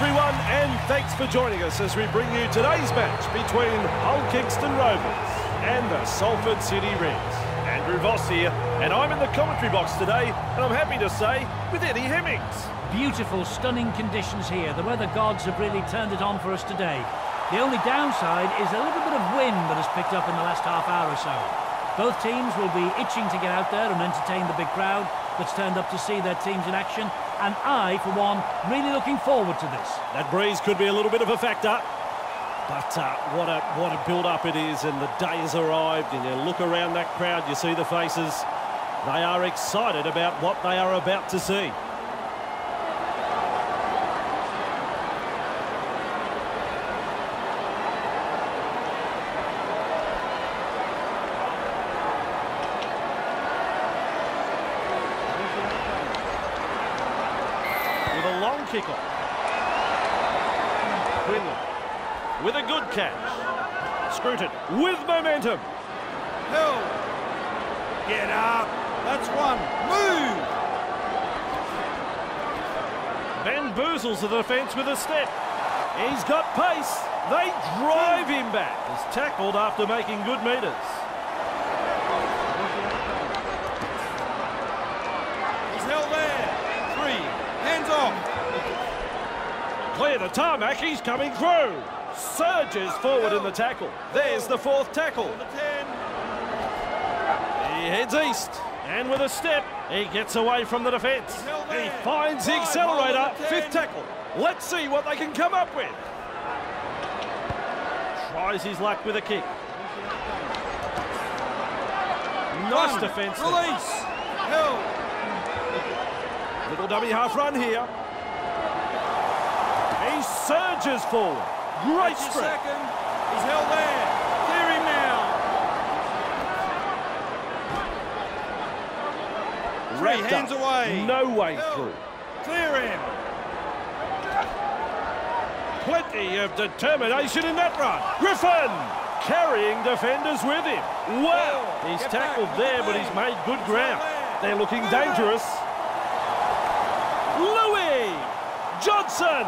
everyone, and thanks for joining us as we bring you today's match between Hull Kingston Rovers and the Salford City Reds. Andrew Voss here, and I'm in the commentary box today, and I'm happy to say, with Eddie Hemmings. Beautiful, stunning conditions here. The weather gods have really turned it on for us today. The only downside is a little bit of wind that has picked up in the last half hour or so. Both teams will be itching to get out there and entertain the big crowd that's turned up to see their teams in action, and I, for one, really looking forward to this. That breeze could be a little bit of a factor. But uh, what a what a build-up it is, and the day has arrived, and you look around that crowd, you see the faces. They are excited about what they are about to see. With a long kick-off. Quinlan with a good catch. Scruton with momentum. Hill. Get up. That's one. Move. Bamboozles the defence with a step. He's got pace. They drive him back. He's tackled after making good metres. He's held there. Three. Hands off. Clear the tarmac. He's coming through. Surges forward in the tackle. There's the fourth tackle. He heads east. And with a step, he gets away from the defence. He finds the accelerator. hold on the Fifth tackle. Let's see what they can come up with. Tries his luck with a kick. Nice defence. Release. Hill. Little dummy half run here. He surges forward. Great strength. He's held there. Clear him now. Three Wrapped hands up. away. No way Hill. through. Clear him. Plenty of determination in that run. Griffin carrying defenders with him. Wow. Hill, He's get tackled back, there, but he's made good ground. They're looking dangerous. Louis Johnson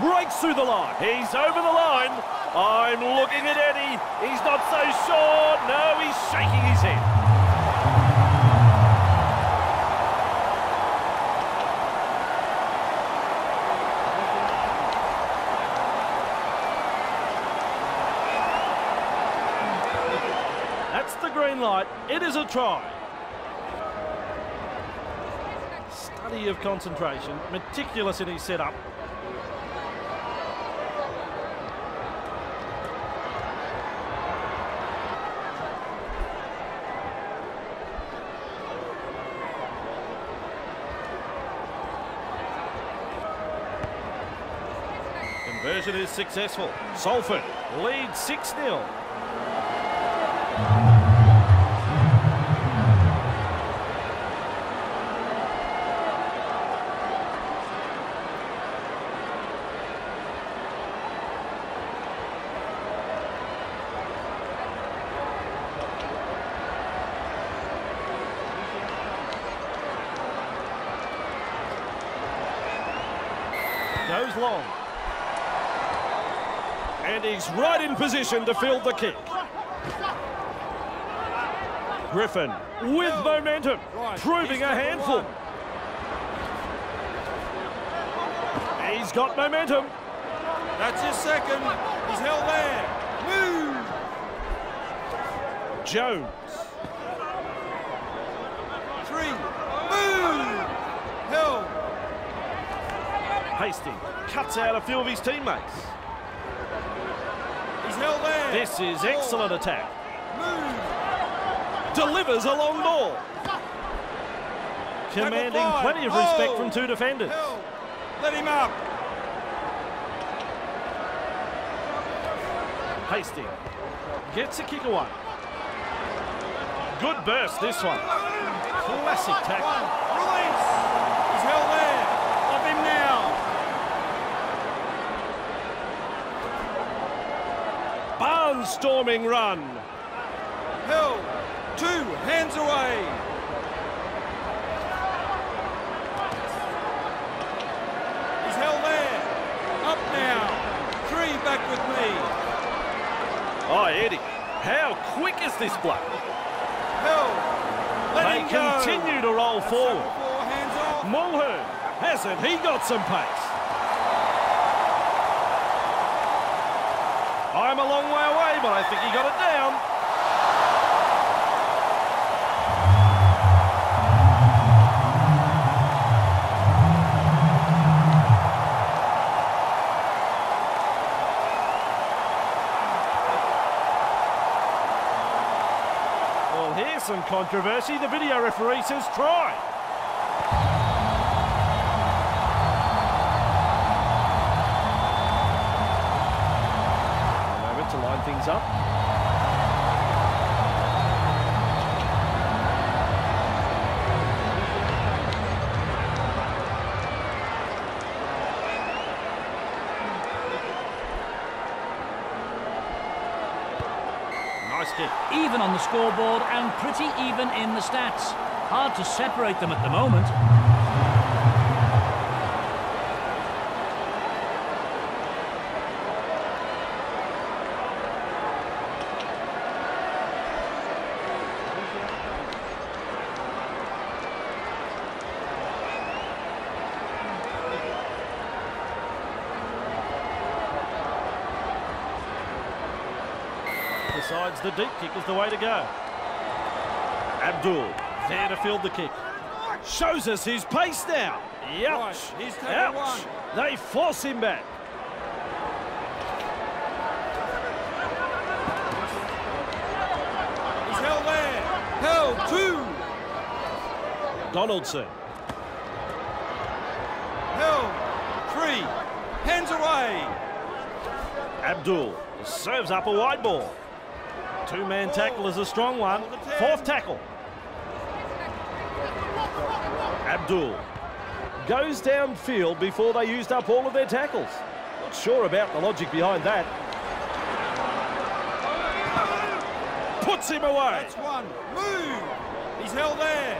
breaks through the line. He's over the line. I'm looking at Eddie. He's not so sure. No, he's shaking his head. That's the green light. It is a try. Study of concentration, meticulous in his setup. Conversion is successful. Salford leads 6 0. Goes long. And he's right in position to field the kick. Griffin with momentum, proving a handful. He's got momentum. That's his second. He's held there. Move. Jones Three. Move. Hill. Hastings cuts out a few of his teammates. He's held there. This is excellent attack. Move. Delivers a long ball. Commanding plenty of respect Oh. from two defenders. Hill. Let him up. Hastings gets a kick away. Good burst this one. Classic tackle. Storming run. Hill, two hands away. three back with me. Oh, Eddie, how quick is this bloke? Hill, they continue go. to roll forward. Mulhern, hasn't he got some pace? I'm a long way away but I think he got it down. Well, here's some controversy. The video referee says try. Up. Nice. Even on the scoreboard and pretty even in the stats. Hard to separate them at the moment. The deep kick is the way to go. Abdul, there to field the kick. Shows us his pace now. Yuch. Right, Ouch. one. They force him back. He's held there. Held. Two. Donaldson. Held. Three. Hands away. Abdul serves up a wide ball. Two-man tackle is a strong one. Fourth tackle. Abdul goes downfield before they used up all of their tackles. Not sure about the logic behind that. Puts him away. That's one. Move. He's held there.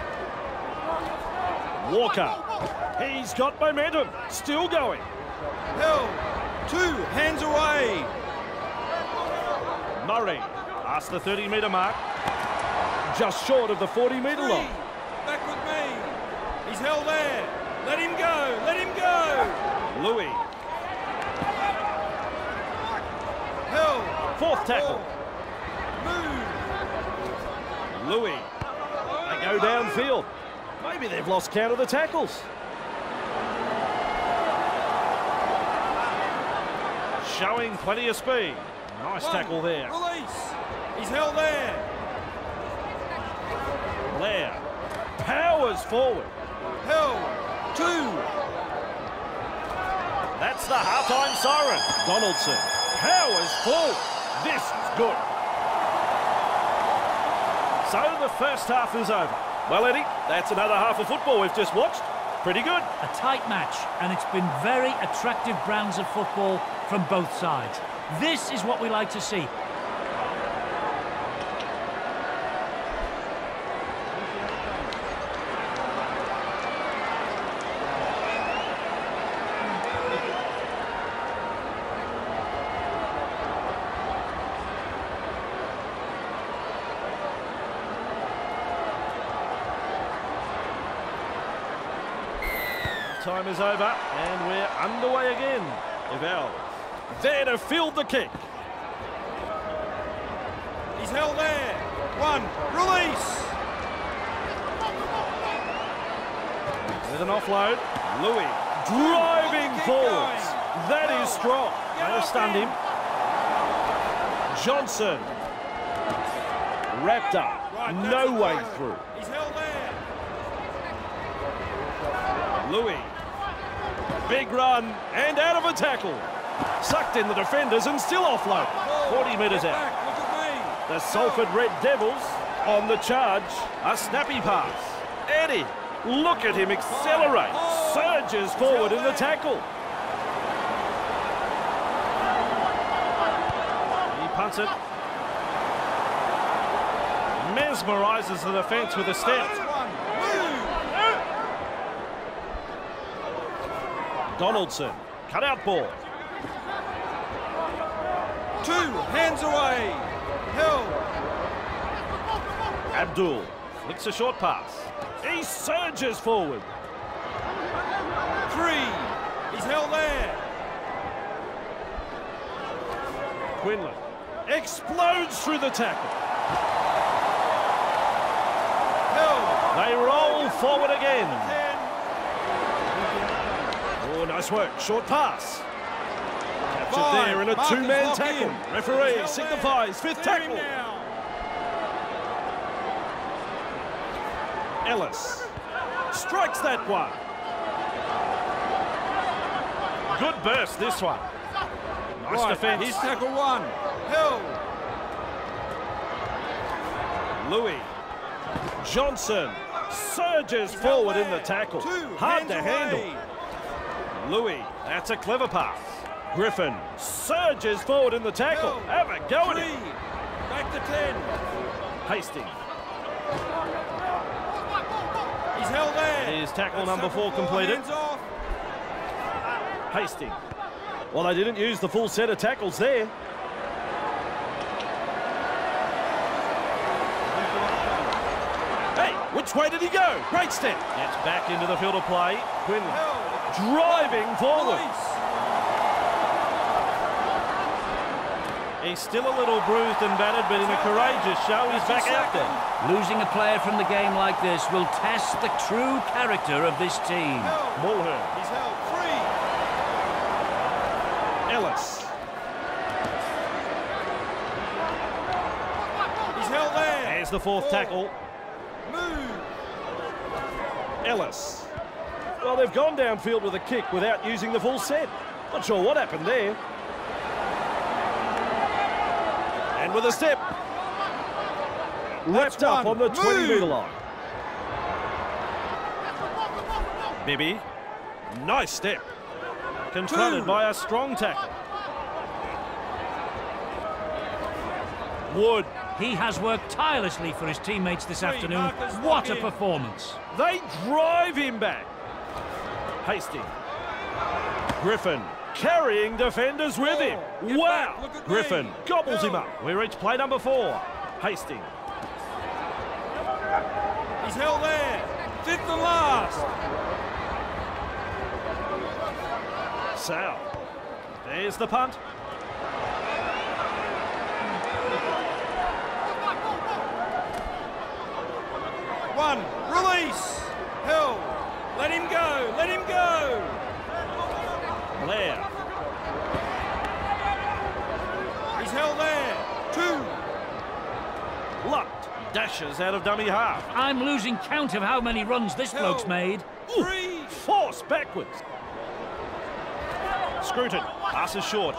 Walker. He's got momentum. Still going. Held. Two. Hands away. Murray past the 30 metre mark. Just short of the 40 metre Three. line. Back with me. He's held there. Let him go. Let him go. Louis. Held. Fourth tackle. Move. Louis. They go downfield. Maybe they've lost count of the tackles. Showing plenty of speed. Nice One. tackle there. Release. He's held there. Blair powers forward. Held. Two. That's the halftime siren. Donaldson powers forward. This is good. So the first half is over. Well, Eddie, that's another half of football we've just watched. Pretty good. A tight match, and it's been very attractive brands of football from both sides. This is what we like to see. Time is over and we're underway again. Evalds there to field the kick. He's held there. One. Release. With an offload, Louis driving forwards. going. That is strong. They have stunned him. Johnson wrapped up. Right, no way right. through. He's held there. Louis. Big run and out of a tackle. Sucked in the defenders and still offload. 40 metres out. The Salford Red Devils on the charge. A snappy pass. Eddie, look at him accelerate. Surges forward in the tackle. He punts it. Mesmerises the defence with a step. one. Move. Donaldson, cut out ball. Two. Hands away. Held. Abdul flicks a short pass. He surges forward. Three. He's held there. Quinlan explodes through the tackle. Held. They roll forward again. Nice work. Short pass. Captured Five. there in a two-man tackle. in. Referee signifies fifth tackle. Ellis strikes that one. Good burst this one. Nice Right, defence. Here's tackle one. Hill. Louis. Johnson surges forward in the tackle. Two. Hard to away. handle. Louis, that's a clever pass. Griffin surges forward in the tackle. Held. Have a go at it. Back to ten. Hastings. He's held there. Here's tackle That's number four completed. Hastings. Well, they didn't use the full set of tackles there. Hey, which way did he go? Great step. Gets back into the field of play. Quinlan. Driving forward. He's still a little bruised and battered, but in a courageous show, he's back out there. Losing a player from the game like this will test the true character of this team. Held. Mulhern, He's held. Three. Ellis, He's held there. there's the fourth Four. tackle. Move. Ellis. Well, they've gone downfield with a kick without using the full set. Not sure what happened there. And with a step. Wrapped up on the 20-metre line. Bibby. Nice step. Confronted Two. by a strong tackle. Wood. He has worked tirelessly for his teammates this Three, afternoon. Marcus, What a in. performance. They drive him back. Hastings. Griffin carrying defenders with him. Oh, get wow. back, look at Griffin me. gobbles him up. We reach play number four. Hastings. He's held there. Fifth and last. Sal. There's the punt. One. Release. Held. Let him go. Let him go. Blair. He's held there. Two. Lucked. Dashes out of dummy half. I'm losing count of how many runs this bloke's made. Ooh, Three. Force backwards. Scruton. Passes short.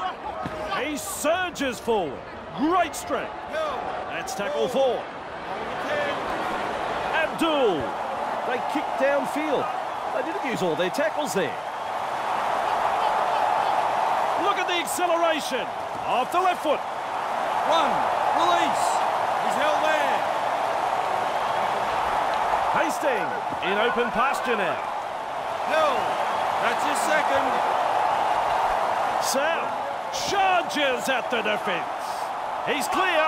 He surges forward. Great strength. That's tackle four. Abdul. They kick downfield. They didn't use all their tackles there. Look at the acceleration. Off the left foot. One. Release. He's held there. Hastings in open pasture now. Held. That's his second. Sal charges at the defence. He's clear.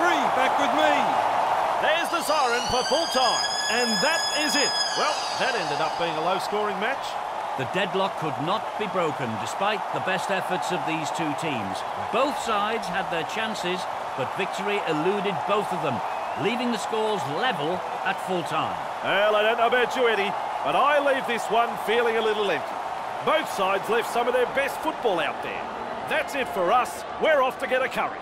Three. Back with me. There's the siren for full time. And that is it. Well, that ended up being a low-scoring match. The deadlock could not be broken despite the best efforts of these two teams. Both sides had their chances, but victory eluded both of them, leaving the scores level at full time. Well, I don't know about you, Eddie, but I leave this one feeling a little empty. Both sides left some of their best football out there. That's it for us. We're off to get a curry.